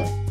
you